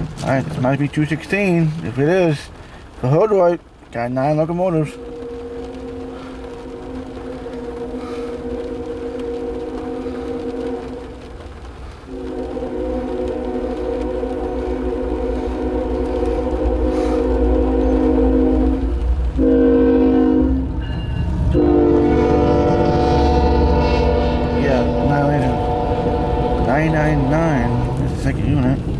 Alright, this might be 216. If it is, for Holdroyd, got nine locomotives. Yeah, Annihilation. 999. That's the second unit.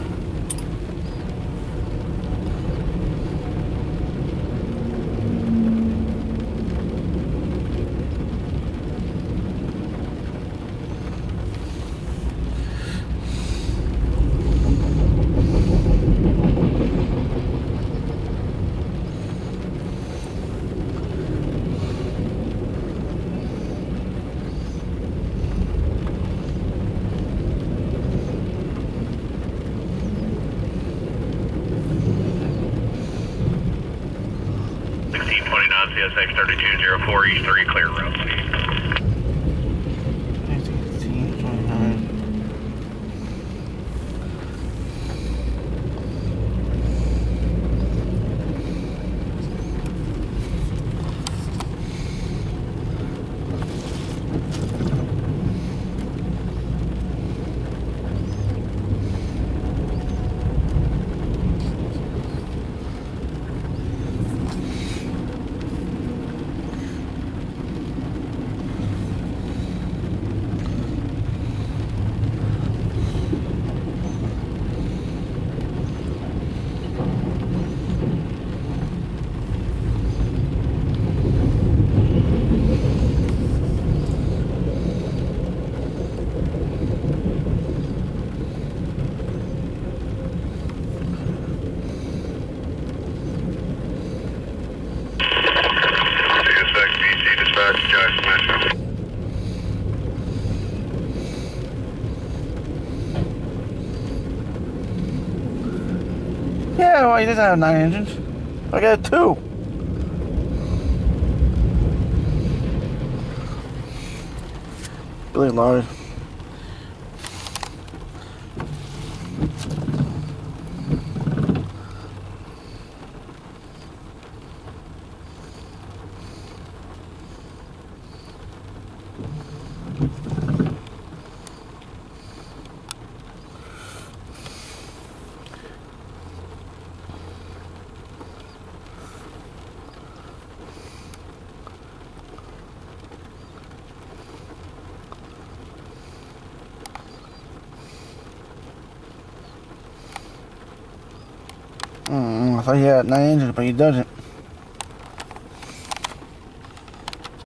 29, CSX 3204, East 3, clear route. Yeah, well, he doesn't have nine engines. I got two. Billy Lord. I thought he had nine engines, but he doesn't.